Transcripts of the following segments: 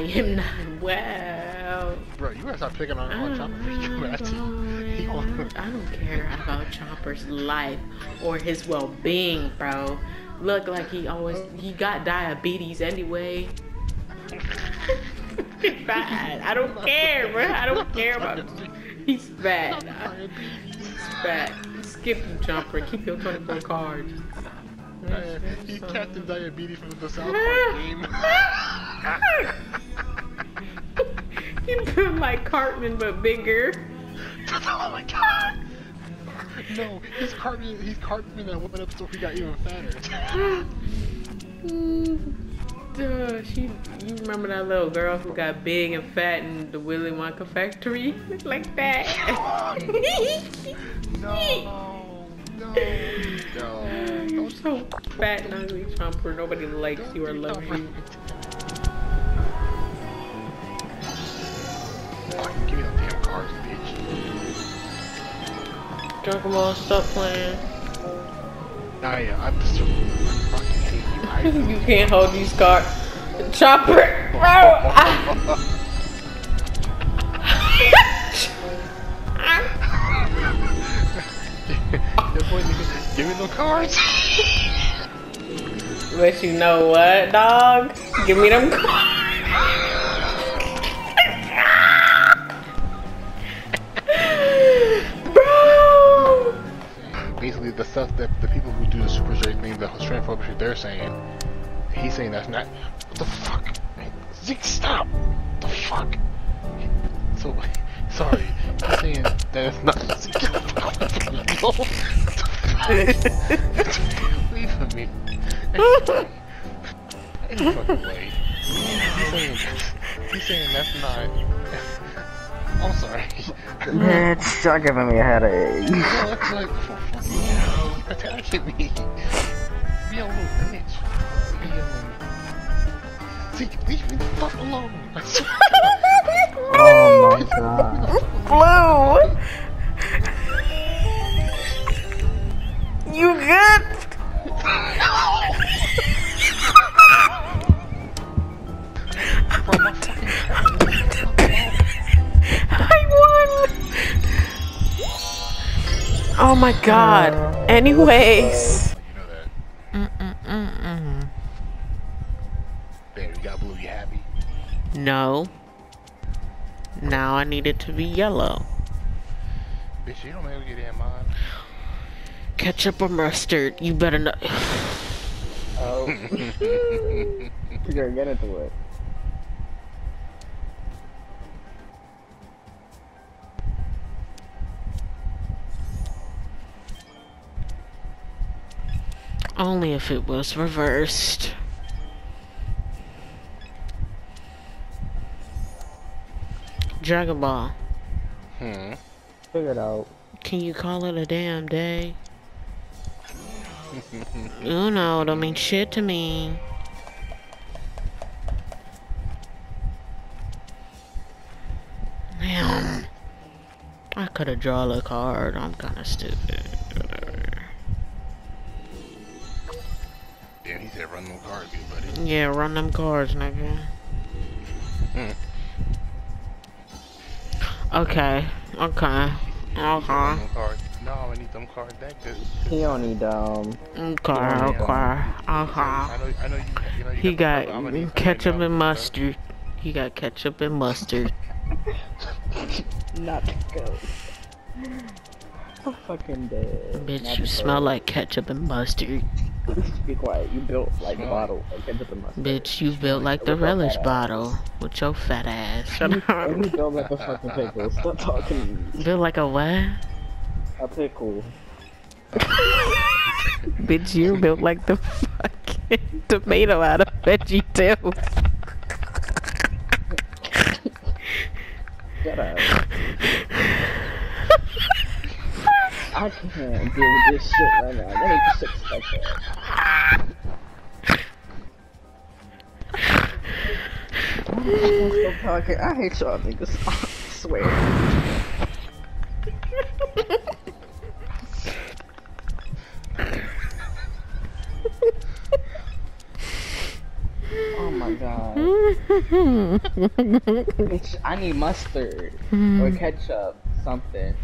I am not well. Bro, you gotta stop picking on, on Chopper. He coming at you. I don't care about Chopper's life or his well-being, bro. Look like he always he got diabetes anyway. Bad. I don't care, bro. I don't care about. He's bad. He's bad. Skip you, Chopper. Keep your 24 cards. He's Captain Diabetes from the South Park game. He built like Cartman but bigger. oh my god! No, he's Cartman. He's Cartman that one episode he got even fatter. Mm. Duh, she, you remember that little girl who got big and fat in the Willy Wonka factory? Like that. no, no, no. You're so fat and ugly, Chomper. Nobody likes you or loves you. Dragon Ball, stop playing. Nah, yeah, I'm fucking you. You can't hold these cards. Chopper! Bro! Ah. That boy nigga, give me them cards. But you know what, dog? Give me them cards. The stuff that the people who do the Super Straight thing, the strength shit, they're saying, he's saying that's not. What the fuck? Zeke, stop! What the fuck? So, sorry. He's saying that it's not. Zeke, get the fuck me. Leave from me. Any fucking way. He's saying, he's saying that's not. I'm sorry. It's still giving me a headache. Attacking me. Be a little bitch. Be a little. See, leave me the fuck alone. Swear. Oh my god. Blue! You good? Oh my god. Anyways. You know that. There, you got blue. You happy? No. Now I need it to be yellow. Bitch, you don't make get in mine. Ketchup or mustard? You better not. Oh. You're gonna get into it. Only if it was reversed. Dragon Ball. Hmm. Figure it out. Can you call it a damn day? Uno don't mean shit to me. Damn. I could have drawn a card. I'm kind of stupid. Run them cards, good buddy. Yeah, run them cards, nigga. Hmm. Okay. Okay. Okay. Uh-huh. No, I need them cards that good. He only dumb. Okay. Yeah. Okay. Um, uh-huh. I Okay. know, I know you, you know you He got I'm gonna need ketchup and now, mustard. He got ketchup and mustard. Not good. I'm fucking dead. Bitch, Not you smell good. like ketchup and mustard. Be quiet. You built like a bottle of ketchup mustard. Bitch, you built like the relish bottle with your fat ass. Shut And up. you built like a fucking pickle. Stop talking. Built like a what? A pickle. Bitch, you built like the fucking tomato out of veggie tales. Shut up. I can't deal with this shit right now. Let me just expect that. Stop talking. I hate y'all niggas. I swear. Oh my god. It's- I need mustard or ketchup, something.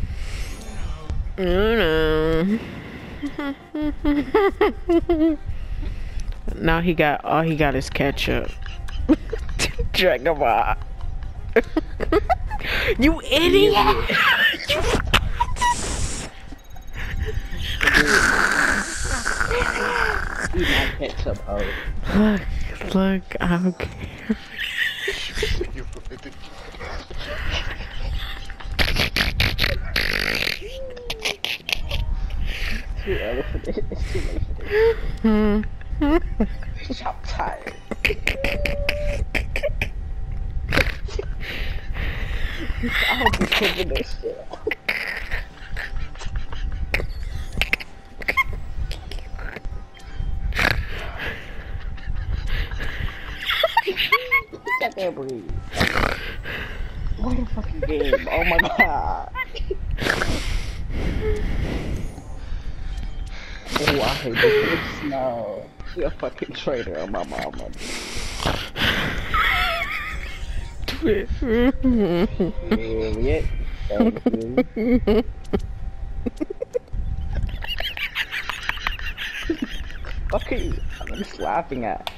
Mm. now he got all he got is ketchup. Dragon you idiot! you Eat my ketchup, oh. look, look, I don't care. You forbidden. Too early for this. It's too late for this. I'm tired. I hope you cooking this shit. That breathe. What a fucking game. Oh my god. Oh, I hate this big snow. You're a fucking traitor on my mama. Thank. Fuck are you? I'm just laughing at.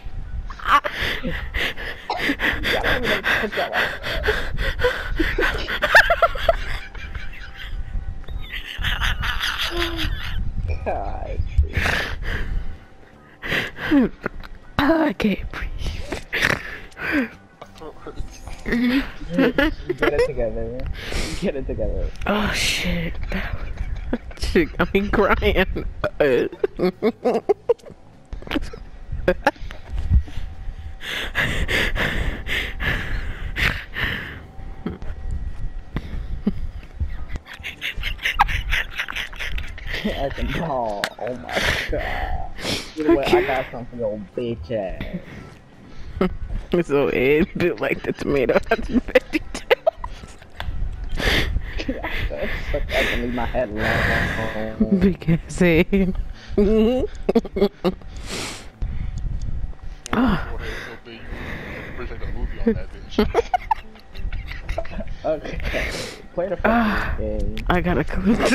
God. Breathe. Mm-hmm. Get it together. Get it together. Oh shit. Shit got me crying. As a ball. Oh my god. You know what? I got something your bitch ass. so it built like the tomato at the veggie Fuck, I can leave my head alone. Big ass head. Ah. So big, you can project a movie on that bitch. Okay. Play the Ah. fucking game. I gotta cool down.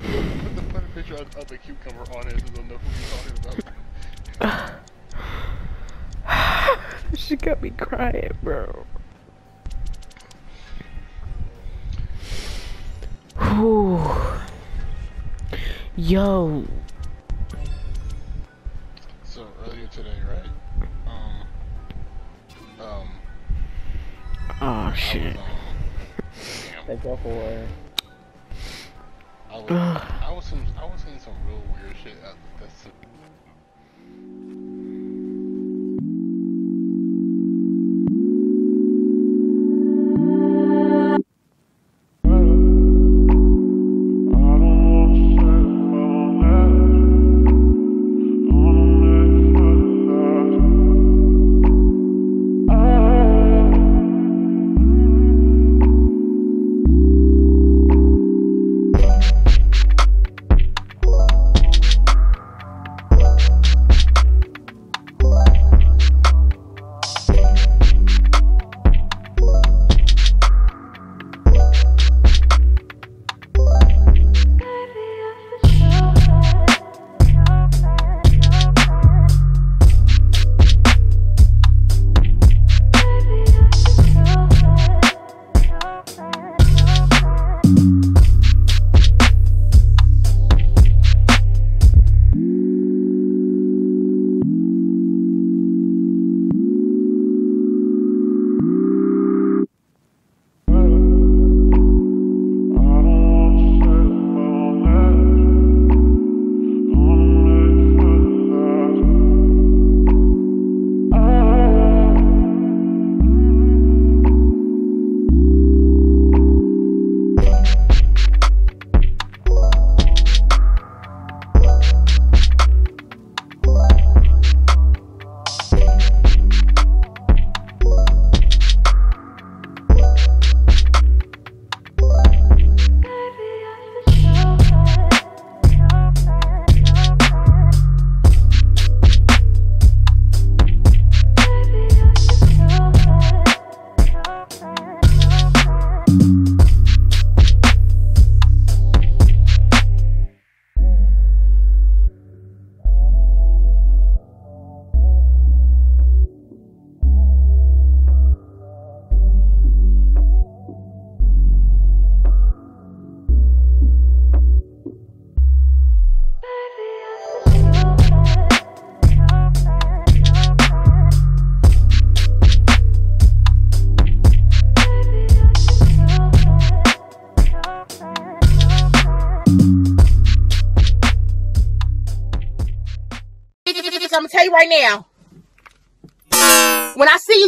Put the funny picture of, of the cucumber on it, so they'll know who you're talking about. she got me crying, bro. Whew. Yo, So earlier today, right? Um, um, oh I was, shit. um, damn, Take your whore. I was, I was some, I was seeing some real weird shit. uh, That's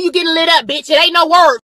you getting lit up, bitch. It ain't no word.